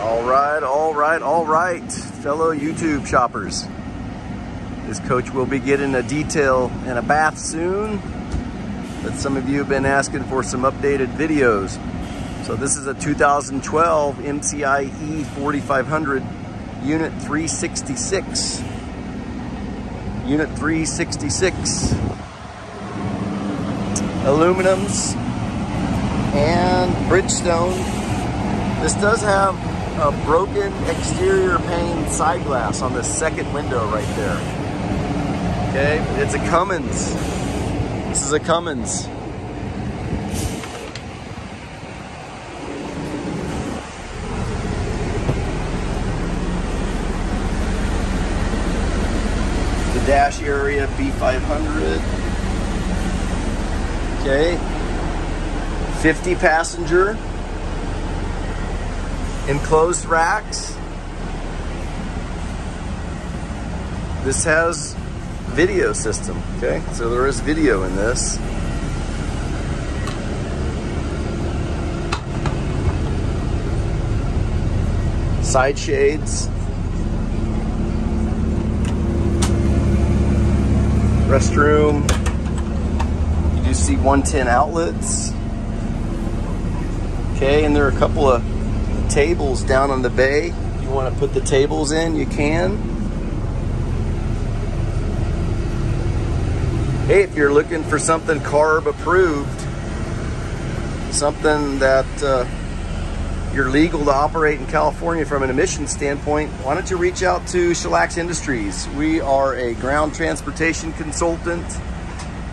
All right, all right, all right, fellow YouTube shoppers. This coach will be getting a detail and a bath soon, but some of you have been asking for some updated videos. So this is a 2012 MCI E4500 Unit 366. Unit 366. Aluminums and Bridgestone. This does have a broken exterior pane side glass on the second window right there. Okay, it's a Cummins. This is a Cummins. The dash area B500. Okay, 50 passenger enclosed racks. This has video system, okay? So there is video in this. Side shades. Restroom. You do see 110 outlets. Okay, and there are a couple of tables down on the bay. You want to put the tables in, you can. Hey, if you're looking for something CARB approved, something that uh, you're legal to operate in California from an emissions standpoint, why don't you reach out to Chelax Industries? We are a ground transportation consultant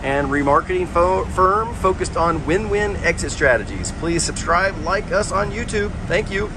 and remarketing fo firm focused on win-win exit strategies. Please subscribe, like us on YouTube. Thank you.